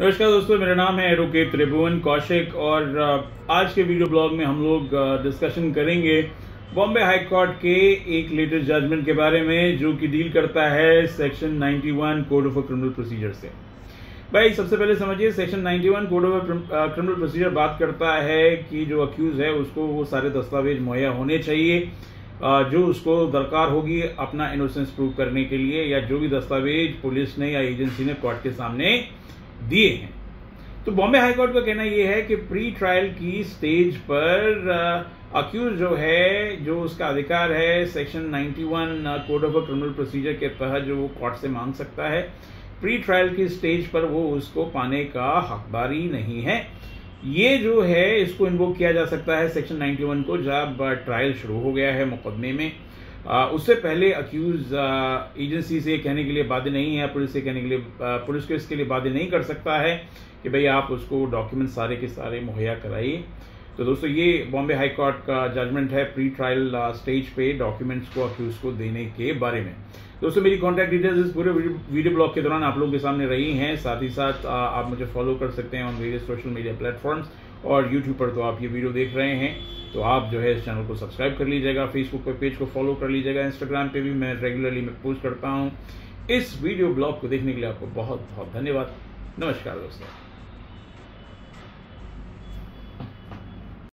नमस्कार दोस्तों, मेरा नाम है रुकेत त्रिभुवन कौशिक और आज के वीडियो ब्लॉग में हम लोग डिस्कशन करेंगे बॉम्बे हाई कोर्ट के एक लेटेस्ट जजमेंट के बारे में, जो कि डील करता है section 91 code of criminal procedure से। भाई, सबसे पहले समझिए section 91 code of criminal procedure बात करता है कि जो अक्यूज है, उसको वो सारे दस्तावेज़ मुहैया होने चाहिए जो उसको दरकार होगी अपना इनोसेंस प्रूव करने के लिए, या जो भी दस्तावेज़ पुलिस ने या एजेंसी ने कोर्ट के सामने दिए हैं। तो बॉम्बे हाईकोर्ट का कहना यह है कि प्री ट्रायल की स्टेज पर अक्यूज जो है, जो उसका अधिकार है section 91 code of criminal procedure के तहत जो वो कोर्ट से मांग सकता है प्री ट्रायल की स्टेज पर वो उसको पाने का हकदारी नहीं है। ये जो है, इसको इन्वोक किया जा सकता है सेक्शन 91 को जब ट्रायल शुरू हो गया है मुकदमे में। उससे पहले अक्यूज एजेंसी से कहने के लिए बाध्य नहीं है, पुलिस से कहने के लिए पुलिस को इसके लिए बाध्य नहीं कर सकता है कि भाई आप उसको डॉक्यूमेंट सारे के सारे मुहैया कराइए। तो दोस्तों, ये बॉम्बे हाई कोर्ट का जजमेंट है प्री ट्रायल स्टेज पे डॉक्यूमेंट्स को अक्यूज को देने के बारे में। दोस्तों, मेरी कॉन्टैक्ट डिटेल्स इस पूरे वीडियो ब्लॉग के दौरान आप लोगों के सामने रही हैं। साथ ही साथ आप मुझे फॉलो कर सकते हैं on various social media platforms और यूट्यूब पर तो आप ये वीडियो देख रहे हैं। तो आप जो है इस चैनल को सब्सक्राइब कर लीजिएगा फेसबुक पर पेज को फॉलो कर लीजिएगा इंस्टाग्राम पे भी मैं रेगुलरली मैं पोस्ट करता हूँ। इस वीडियो ब्लॉग को देखने के लिए आपको बहुत बहुत धन्यवाद। नमस्कार दोस्तों।